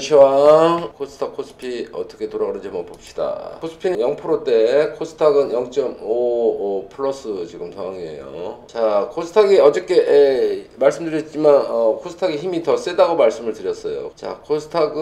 시황 코스닥 코스피 어떻게 돌아가는지 한번 봅시다. 코스피는 0%대 코스닥은 0.55 플러스 지금 상황이에요. 자 코스닥이 어저께 에, 말씀드렸지만 어, 코스닥의 힘이 더 세다고 말씀을 드렸어요. 자 코스닥은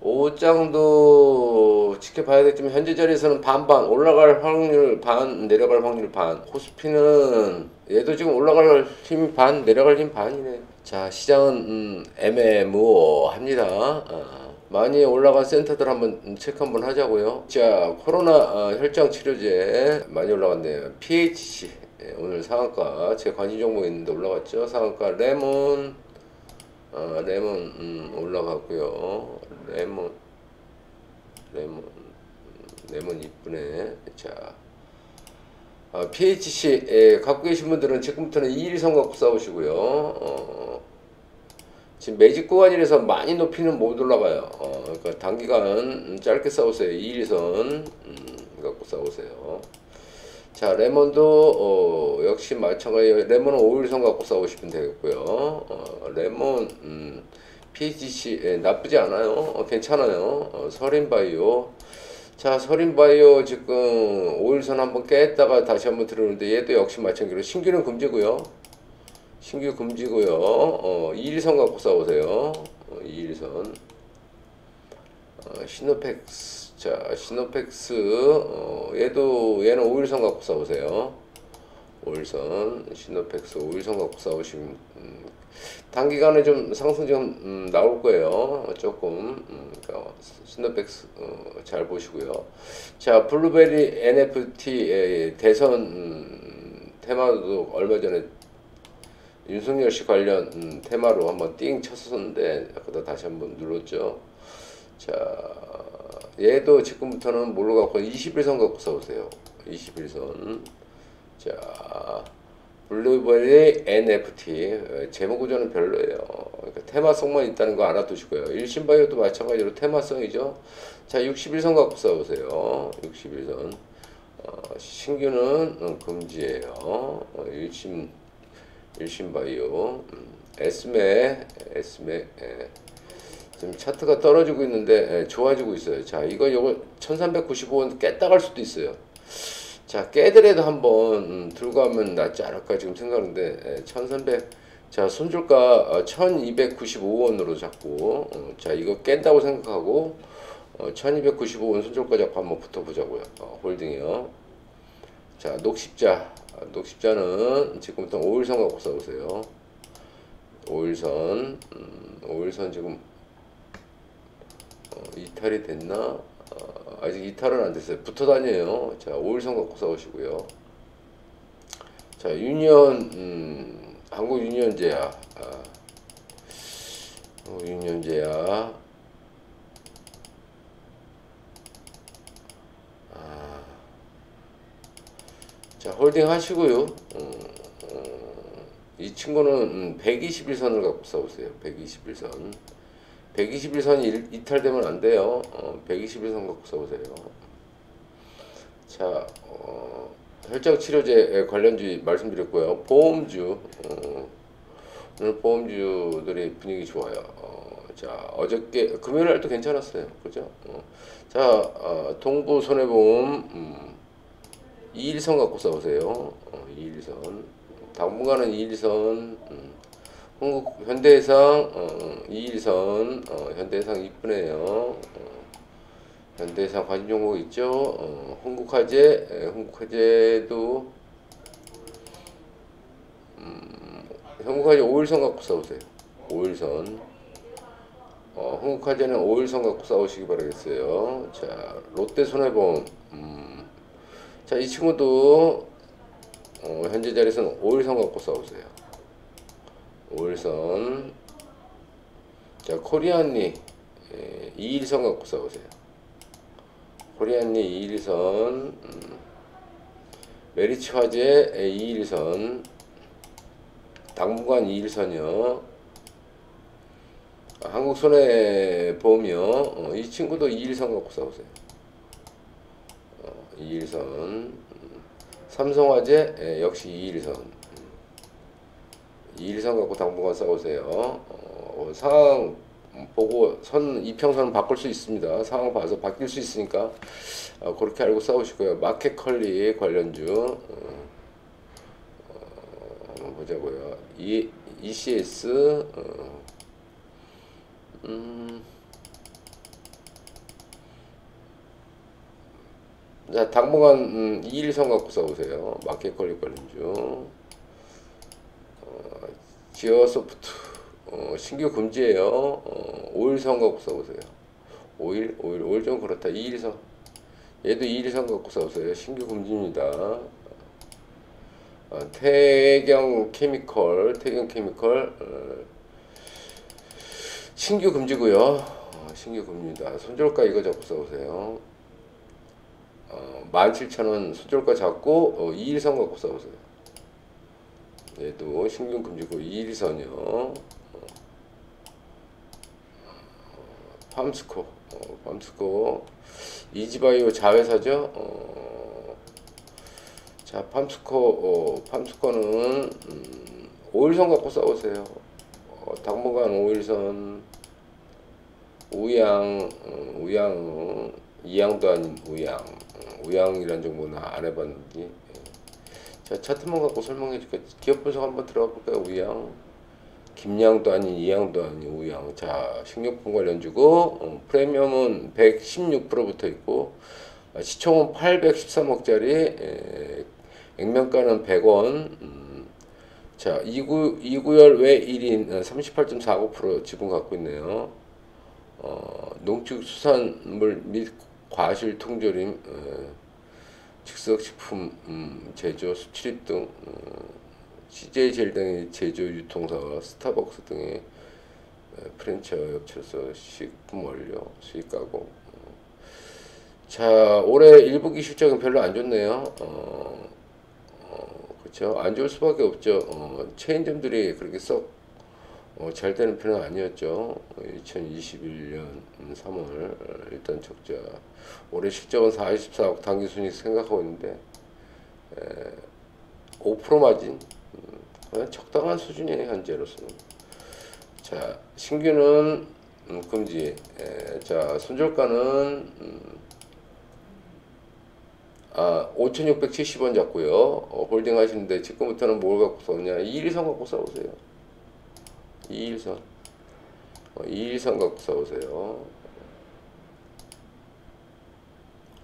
오장도 지켜봐야겠지만 현재 자리에서는 반반 올라갈 확률 반 내려갈 확률 반 코스피는 얘도 지금 올라갈 힘 반 내려갈 힘 반이네. 자 시장은 음, 애매모호합니다. 어, 많이 올라간 센터들 한번 체크 한번 하자고요. 자 코로나 어, 혈장 치료제 많이 올라갔네요. PHC 예, 오늘 상한가 제 관심 종목 있는데 올라갔죠. 상한가 레몬 어, 레몬 음, 올라갔고요. 레몬 레몬 음, 레몬 이쁘네. 자. 아, PHC 예, 갖고 계신 분들은 지금부터는 2일 선 갖고 싸우시고요. 어, 지금 매직 구간이라서 많이 높이는 못 올라가요. 어, 그러니까 단기간 음, 짧게 싸우세요. 2일선 음, 갖고 싸우세요. 자 레몬도 어, 역시 마찬가지예요. 레몬은 5일선 갖고 싸우시면 되겠고요. 어, 레몬 음, PHC 예, 나쁘지 않아요. 어, 괜찮아요. 어, 서린바이오 자, 서린바이오 지금 5일선 한번 깼다가 다시 한번 들어오는데 얘도 역시 마찬가지로 신규는 금지고요. 신규 금지고요. 어, 2일선 갖고 싸우세요. 어, 2일선. 어, 시노펙스. 자, 시노펙스. 어, 얘도 얘는 5일선 갖고 싸우세요. 5일선. 시노펙스 5일선 갖고 싸우시면 음, 단기간에 좀 상승 좀 음, 나올 거예요. 조금 음, 그러니까 시노펙스 어, 잘 보시고요. 자 블루베리 NFT 대선 음, 테마도 얼마 전에 윤석열 씨 관련 음, 테마로 한번 띵 쳤었는데 그다 다시 한번 눌렀죠. 자 얘도 지금부터는 뭘로 갖고 21선 갖고 싸우세요. 21선 자 블루베리 NFT 어, 재무 구조는 별로예요. 그러니까 테마성만 있다는 거 알아두시고요. 일신바이오도 마찬가지로 테마성이죠. 자, 61선 갖고 싸우세요. 61선. 어, 신규는 어, 금지예요. 어, 일신 일신바이오. 음, 에스메 에스메 예. 지금 차트가 떨어지고 있는데 예, 좋아지고 있어요. 자, 이거 요거 1395원 깼다 갈 수도 있어요. 자 깨더라도 한번 음, 들고 가면 낫지 않을까 지금 생각하는데 예, 1300. 자 손절가 어, 1295원으로 잡고 어, 자 이거 깬다고 생각하고 어, 1295원 손절가 잡고 한번 붙어보자고요. 어, 홀딩이요. 자 녹십자 아, 녹십자는 지금부터 5일선 갖고 싸우세요. 5일선 음, 5일선 지금 어, 이탈이 됐나? 어, 아직 이탈은 안 됐어요. 붙어 다녀요. 자, 5일선 갖고 싸우시고요. 자, 유니언, 음, 한국 유니언제야. 아, 한국 유니언제야. 아, 자, 홀딩 하시고요. 음, 음, 이 친구는 121선을 갖고 싸우세요. 121선. 121선이 이탈되면 안 돼요. 어, 121선 갖고 써보세요. 자, 어, 혈장 치료제 관련주 말씀드렸고요. 보험주, 어, 오늘 보험주들이 분위기 좋아요. 어, 자, 어저께 금요일 날도 괜찮았어요. 그죠? 어, 자, 어, 동부 손해보험 음, 2일선 갖고 써보세요. 어, 2일선. 당분간은 2일선. 음. 한국 현대해상 어, 2일선 어, 현대해상 이쁘네요. 어, 현대해상 관심 종목 있죠. 어, 한국화재 에, 한국화재도 음, 한국화재 5일선 갖고 싸우세요. 5일선 어, 흥국화재는 5일선 갖고 싸우시기 바라겠어요. 자 롯데손해보험 음, 자이 친구도 어, 현재 자리에서는 5일선 갖고 싸우세요. 5일선. 자 코리안리 예, 2일선 갖고 싸우세요. 코리안리 2일선 음, 메리츠 화재 2일선. 당분간 2일선이요. 아, 한국손해보험이요. 어, 이 친구도 2일선 갖고 싸우세요. 어, 2일선. 음, 삼성화재 예, 역시 2일선. 2 일선 갖고 당분간 싸우세요. 어, 상황 보고 선 이평선은 바꿀 수 있습니다. 상황 봐서 바뀔 수 있으니까 어, 그렇게 알고 싸우시고요. 마켓 컬리 관련주 어, 어, 한번 보자고요. E, ECS 어, 음, 자 당분간 음, 2일선 갖고 싸우세요. 마켓 컬리 관련주 어, 지어소프트 어, 신규 금지예요. 어, 5일선 갖고 싸우세요. 5일, 5일, 5일 좀 그렇다. 2일선. 얘도 2일선 갖고 싸우세요. 신규 금지입니다. 어, 태경 케미컬, 태경 케미컬, 어, 신규 금지고요. 어, 신규 금지입니다. 손절가 이거 잡고 싸우세요. 어, 17,000원 손절가 잡고 어, 2일선 갖고 싸우세요. 얘도 신규 금지고 2일선이요. 팜스코, 어, 팜스코, 이지바이오 자회사죠. 어, 자, 팜스코, 어, 팜스코는 음, 5일선 갖고 싸우세요. 어, 당분간 5일선, 우양, 어, 우양, 이양도 아닌 우양, 어, 우양이란 정보는 안 해봤는지. 예. 자, 차트만 갖고 설명해 줄게요. 기업 분석 한번 들어가 볼까요, 우양? 김양도 아닌 이양도 아닌 우양. 자, 식료품 관련주고 어, 프리미엄은 116%부터 있고 어, 시총은 813억짜리 에, 액면가는 100원. 음, 자, 2구, 2구열 외 1인 38.49% 지분 갖고 있네요. 어, 농축수산물 및 과실 통조림, 에, 즉석식품 음, 제조, 수출입 등 어, CJ 제일 등의 제조 유통사와 스타벅스 등의 프랜차이즈 업체로서 식품 원료 수입 가공. 자 올해 일부기 실적은 별로 안 좋네요. 어, 어, 그렇죠. 안 좋을 수밖에 없죠. 어, 체인점들이 그렇게 썩 어, 잘 되는 편은 아니었죠. 2021년 3월 일단 적자. 올해 실적은 44억 당기순이익 생각하고 있는데 에, 5% 마진 음, 적당한 수준이에요 현재로서는. 자 신규는 음, 금지. 에, 자 손절가는 음, 아 5,670원 잡고요. 어, 홀딩 하시는데 지금부터는 뭘 갖고 싸우냐? 2일선 갖고 싸우세요. 2일선. 어, 2일선 갖고 싸우세요.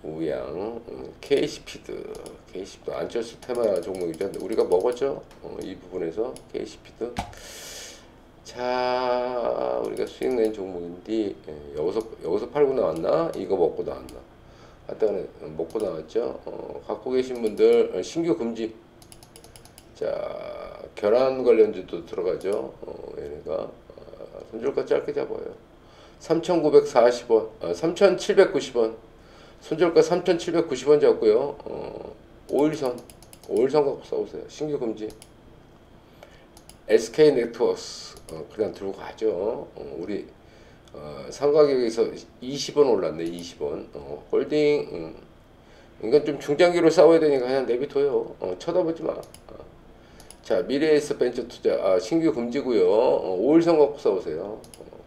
우양, 음, KC피드, KC피드 안철수 테마 종목이죠. 우리가 먹었죠. 어, 이 부분에서 KC피드. 자, 우리가 수익 낸 종목인데 예, 여기서 여기서 팔고 나왔나? 이거 먹고 나왔나? 하여튼 먹고 나왔죠. 어, 갖고 계신 분들 어, 신규 금지. 자, 결혼 관련주도 들어가죠. 어, 얘네가 어, 손절가 짧게 잡아요. 3,940원, 아, 3,790원. 손절가 3,790원 잡고요. 어, 5일선, 5일선 갖고 싸우세요. 신규 금지. SK 네트웍스 어, 그냥 들고 가죠. 어, 우리 어, 상가격에서 20원 올랐네. 20원. 어, 홀딩. 음. 이건 좀 중장기로 싸워야 되니까 그냥 내비둬요. 어, 쳐다보지 마. 어. 자 미래에셋 벤처 투자 아, 신규 금지고요. 어, 5일선 갖고 싸우세요. 어,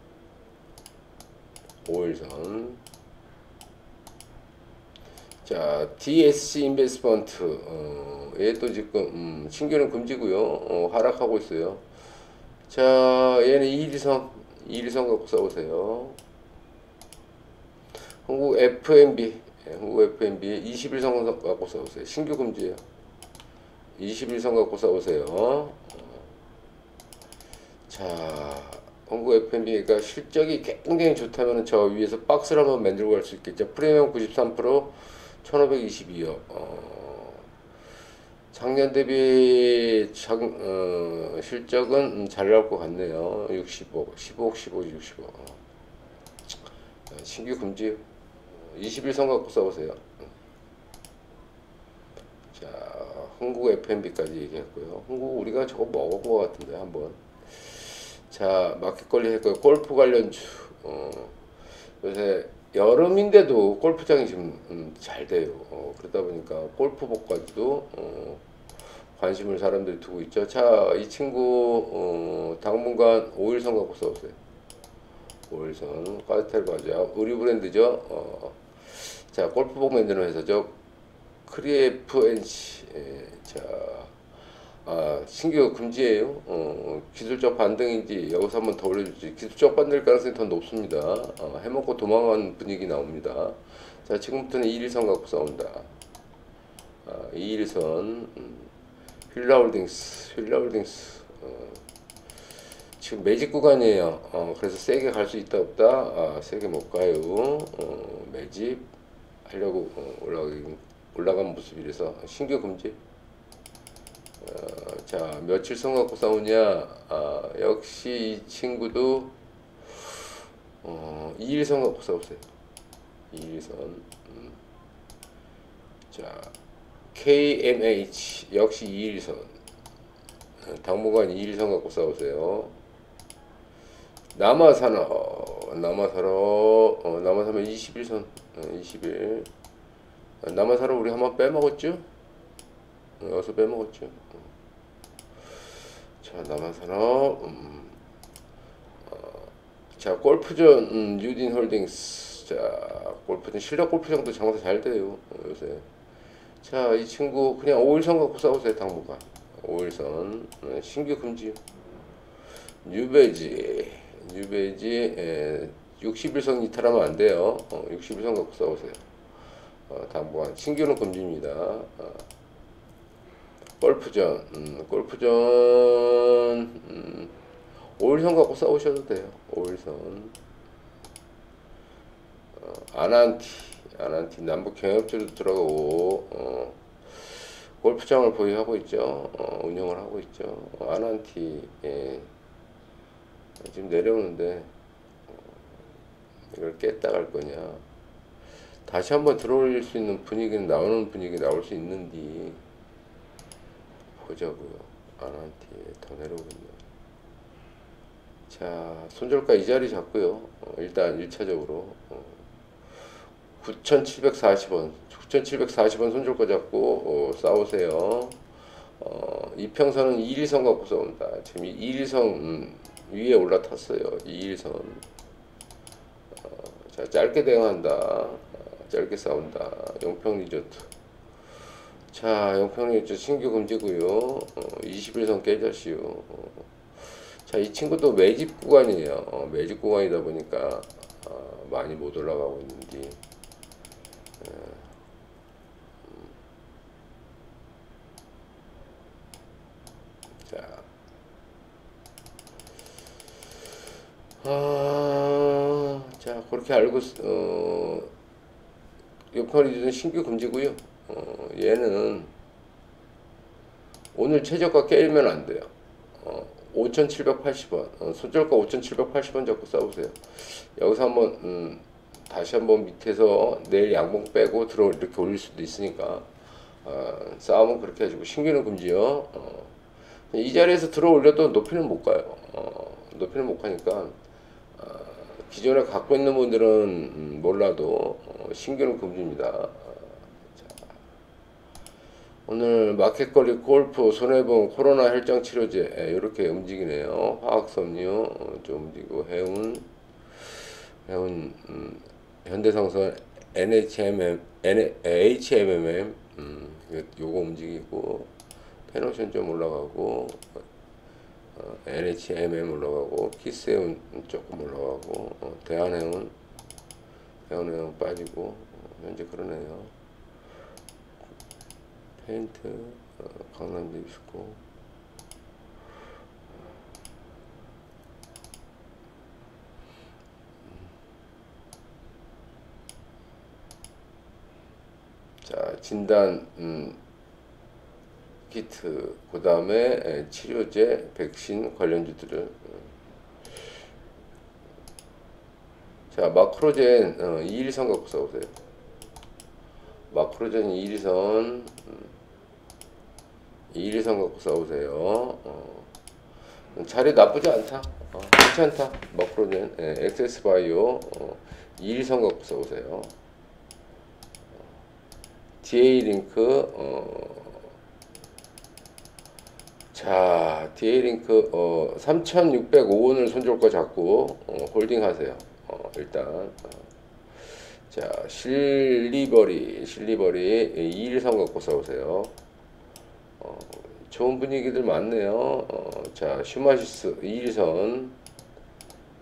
5일선. 자, DSC 인베스먼트 어, 얘도 지금 음, 신규는 금지고요. 어, 하락하고 있어요. 자, 얘는 2일선 2일선 갖고 싸우세요. 한국 FMB 예, 한국 FMB 21선 갖고 싸우세요. 신규 금지예요. 21선 갖고 싸우세요. 어. 자, 한국 FMB가 실적이 굉장히 좋다면 저 위에서 박스를 한번 만들고 갈 수 있겠죠. 프리미엄 93% 1522억. 어, 작년 대비 작, 어, 실적은 음, 잘 나올 것 같네요. 65, 15억, 15, 65. 어. 신규 금지 21선 갖고 싸우세요. 자, 한국 FMB까지 얘기했고요. 한국 우리가 저거 먹은 것 같은데 한번. 자, 마켓 관리 했고요. 골프 관련 주. 어, 요새 여름인데도 골프장이 지금 음, 잘 돼요. 어, 그러다 보니까 골프복까지도 어, 관심을 사람들이 두고 있죠. 자, 이 친구 어, 당분간 5일선 갖고 싸우세요. 5일선 카스텔 과자 의류 브랜드죠. 어, 자 골프복 만드는 회사죠. 크리스에프앤씨 예, 자 아, 신규 금지예요. 어, 기술적 반등인지 여기서 한번 더 올려줄지 기술적 반등일 가능성이 더 높습니다. 어, 해먹고 도망간 분위기 나옵니다. 자 지금부터는 2일선 갖고 싸운다. 아, 2일선 음, 휠라홀딩스 휠라홀딩스 어, 지금 매직 구간이에요. 어, 그래서 세게 갈 수 있다 없다. 아, 세게 못 가요. 어, 매집 하려고 어, 올라가긴 올라간 모습이라서 신규 금지. 어, 자 며칠 선 갖고 싸우냐? 아, 역시 이 친구도 어, 2일선 갖고 싸우세요. 2일선. 음. 자 KMH 역시 2일선. 당분간 2일선 갖고 싸우세요. 남아산업 남아산업 어, 남아산업 21선 어, 21 남아산업 우리 한번 빼먹었죠? 어, 여기서 빼먹었죠. 어. 자 남아산업 음, 어, 자 골프전 음, 유딘 홀딩스 자 골프전 실력 골프장도 장사 잘 돼요 어, 요새 자 이 친구 그냥 5일선 갖고 싸우세요 당분간 5일선 어, 신규 금지 뉴베지 뉴베지 에, 61선 이탈하면 안 돼요. 어, 61선 갖고 싸우세요. 어, 당분간 신규는 금지입니다. 어. 골프전, 음, 골프전 음, 5일선 갖고 싸우셔도 돼요. 5일선 어, 아난티, 아난티 남북 경협조도 들어가고 어, 골프장을 보유하고 있죠. 어, 운영을 하고 있죠. 어, 아난티 예. 지금 내려오는데 어, 이걸 깼다 갈 거냐 다시 한번 들어올릴 수 있는 분위기는 나오는 분위기 나올 수 있는지 보자고요 아난티에 더 내려오겠네 자 손절가 이 자리 잡고요 어, 일단 1차적으로 어, 9,740원 9,740원 손절가 잡고 어, 싸우세요 어, 이평선은 2일선 갖고 싸운다 지금 2일선 음, 위에 올라탔어요. 2일선. 어, 자, 짧게 대응한다. 어, 짧게 싸운다. 용평 리조트. 자, 용평 리조트 신규 금지고요. 어, 21선 깨졌시오. 어, 자, 이 친구도 매집 구간이에요. 어, 매집 구간이다 보니까 어, 많이 못 올라가고 있는데. 자. 아, 자 그렇게 알고 어, 요파리즈는 신규 금지고요. 어, 얘는 오늘 최저가 깨면 안 돼요. 어, 5,780원, 어, 손절가 5,780원 잡고 싸우세요. 여기서 한번 음, 다시 한번 밑에서 내일 양봉 빼고 들어 이렇게 올릴 수도 있으니까 어, 싸움은 그렇게 해주고 신규는 금지요. 어, 이 자리에서 들어 올려도 높이는 못 가요. 어, 높이는 못 가니까 기존에 갖고 있는 분들은 음, 몰라도 어, 신규는 금지입니다. 자, 오늘 마켓거리 골프 손해보험 코로나 혈장 치료제 이렇게 움직이네요. 화학섬유 어, 좀 움직이고 해운 해운 음, 현대상선 NHMM HMMM 음, 요거 움직이고 페노션 좀 올라가고 어, NHMM 올라가고 키스해운 조금 올라가고 어, 대한해운 대한해운 빠지고 어, 현재 그러네요. 페인트 어, 강남도 있고 자 진단 음, 키트, 그 다음에 치료제, 백신 관련주들을 어. 자 마크로젠 어, 2일선 갖고 싸우세요. 마크로젠 2일선 2일선 음, 갖고 싸우세요. 어. 자리 나쁘지 않다. 어, 괜찮다. 마크로젠 예, 엑세스바이오 어, 2일선 갖고 싸우세요. DA 링크 어, 자, DA 링크 어 3,605원을 손절가 잡고 어, 홀딩 하세요. 어, 일단 어. 자, 셀리버리 셀리버리 2일선 갖고 싸우세요. 어, 좋은 분위기들 많네요. 어, 자, 휴마시스 2일선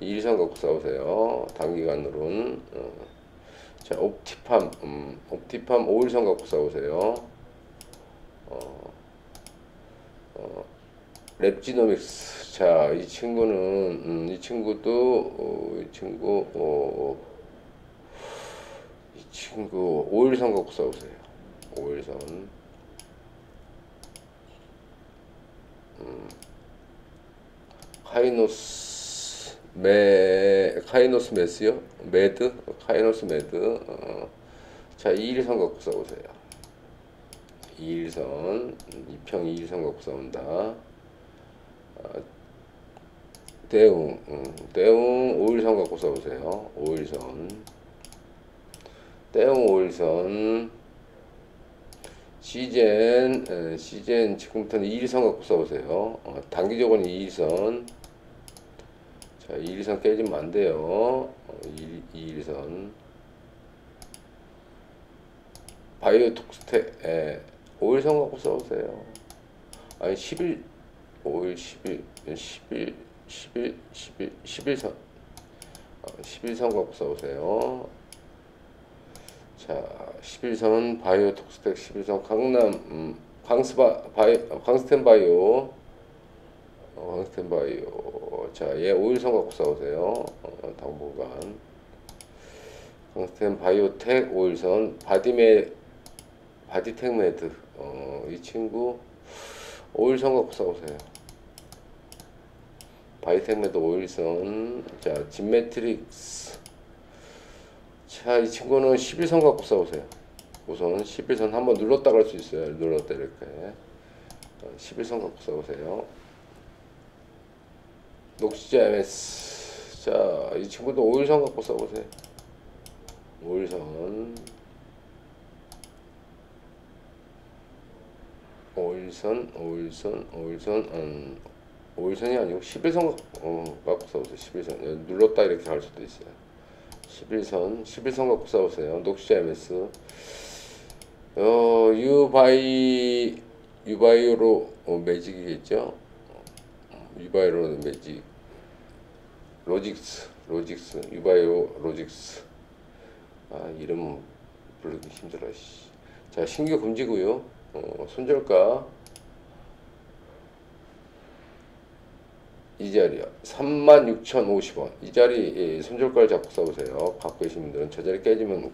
2일선 갖고 싸우세요. 단기간으로는 어. 자, 옵티팜 음, 옵티팜 5일선 갖고 싸우세요. 어, 어, 랩지노믹스. 자, 이 친구는 음, 이 친구도 어, 이 친구 어, 이 친구 5일선 갖고 싸우세요. 5일선. 카이노스 메 카이노스 메스요? 메드? 카이노스 메드. 어. 자 2일선 갖고 싸우세요. 2일선. 2평 2일선 갖고 싸운다. 아, 대웅 음, 대웅 5일선 갖고 싸우세요. 5일선. 대웅 5일선. 시젠 에, 시젠 지금부터는 2일선 갖고 싸우세요. 어, 단기적으로는 2일선. 자 2일선 깨지면 안 돼요. 어, 2, 2일선. 바이오 톡스텍 에, 5일선 갖고 싸우세요. 아니 10일 5일 10일 10일 10일 10일 11선 어, 11선 갖고 싸우세요. 자, 11선 바이오 톡스텍 11선 강남 음, 강스바 바이 강스텐 바이오. 어, 강스텐 바이오. 자, 얘 5일선 갖고 싸우세요. 어, 당분간. 강스텐 바이오텍 5일선 바디메 바디텍 메드. 어, 이 친구 5일선 갖고 싸우세요. 바디텍 메드 5일선 자, 진메트릭스 자, 이 친구는 11선 갖고 싸우세요. 우선 11선 한번 눌렀다 갈 수 있어요. 눌렀다 이렇게. 11선 갖고 싸우세요. 녹시자 MS. 자, 이 친구도 5일선 갖고 싸우세요. 5일선. 5일선, 5일선, 5일선, 음, 5일선이 아니고 11선 어, 갖고 싸우세요. 11선. 눌렀다 이렇게 갈 수도 있어요. 11선, 11선 갖고 싸우세요. 녹시자 MS. 어, 유바이, 유바이로 어, 매직이겠죠? 유바이로 매직. 로직스, 로직스, 유바이오 로직스. 아, 이름 부르기 힘들어, 씨. 자, 신규 금지고요 어, 손절가. 이 자리요. 36,050원. 이 자리 예, 손절가를 잡고 써보세요. 갖고 계신 분들은 저 자리 깨지면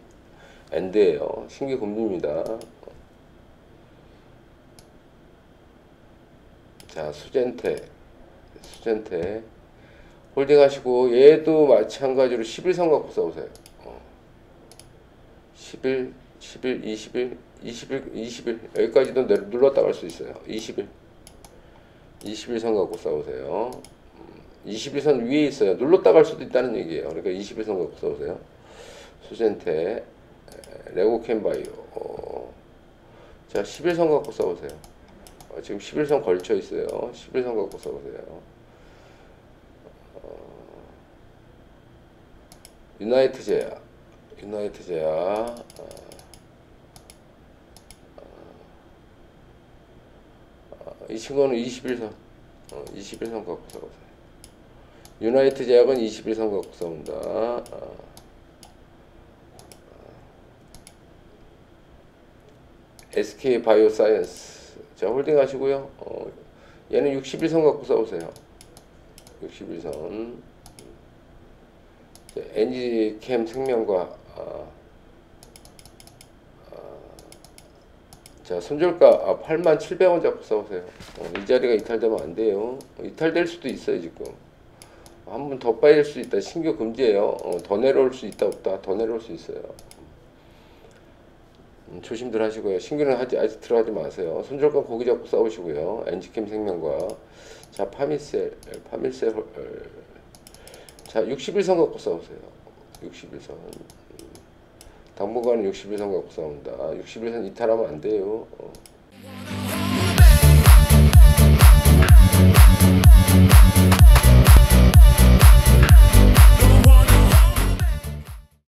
엔드예요. 신규 금지입니다. 자, 수젠테. 수젠테. 홀딩 하시고 얘도 마찬가지로 11선 갖고 싸우세요. 어. 11, 11, 20일, 20일, 20일 여기까지도 눌렀다 갈 수 있어요. 20일. 21선 갖고 싸우세요. 21선 위에 있어요. 눌렀다 갈 수도 있다는 얘기예요. 그러니까 21선 갖고 싸우세요. 수젠테, 레고켐바이오. 어. 자, 11선 갖고 싸우세요. 어, 지금 11선 걸쳐 있어요. 11선 갖고 싸우세요. 어. 유나이티드 제약. 유나이티드 제약. 어. 이 친구는 21선. 어, 21선 갖고 싸우세요. 유나이티드 제약은 21선 갖고 싸운다. 어. SK 바이오사이언스. 자, 홀딩 하시고요. 어, 얘는 61선 갖고 싸우세요. 61선. 엔지켐 생명과 아, 아, 자 손절가 아, 8만 700원 잡고 싸우세요. 어, 이 자리가 이탈되면 안 돼요. 어, 이탈될 수도 있어요 지금. 한 번 더 빠질 수 있다. 신규 금지예요. 어, 더 내려올 수 있다 없다. 더 내려올 수 있어요. 음, 조심들 하시고요. 신규는 하지 아직 들어가지 마세요. 손절가 고기 잡고 싸우시고요. 엔지캠 생명과 자 파미셀 파밀셀 홀- 자 61선 갖고 싸우세요. 61선 당분간은 61선 갖고 싸운다. 61선 이탈하면 안 돼요. 어.